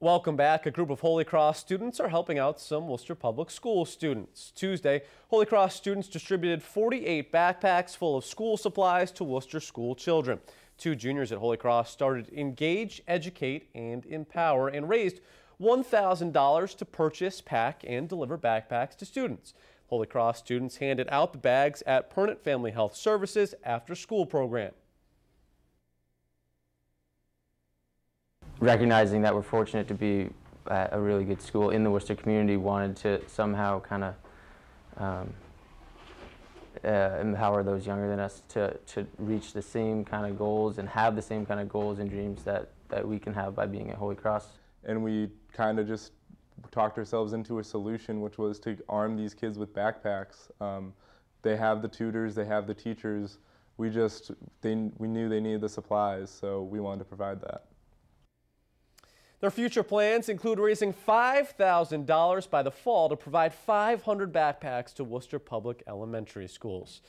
Welcome back. A group of Holy Cross students are helping out some Worcester Public School students. Tuesday, Holy Cross students distributed 48 backpacks full of school supplies to Worcester school children. Two juniors at Holy Cross started Engage, Educate, and Empower and raised $1,000 to purchase, pack, and deliver backpacks to students. Holy Cross students handed out the bags at Pernet Family Health Services after school program. Recognizing that we're fortunate to be at a really good school in the Worcester community, wanted to somehow kind of um, uh, empower those younger than us to, to reach the same kind of goals and have the same kind of goals and dreams that, that we can have by being at Holy Cross. And we kind of just talked ourselves into a solution, which was to arm these kids with backpacks. Um, they have the tutors, they have the teachers. We just, they, we knew they needed the supplies, so we wanted to provide that. Their future plans include raising $5,000 by the fall to provide 500 backpacks to Worcester Public Elementary Schools.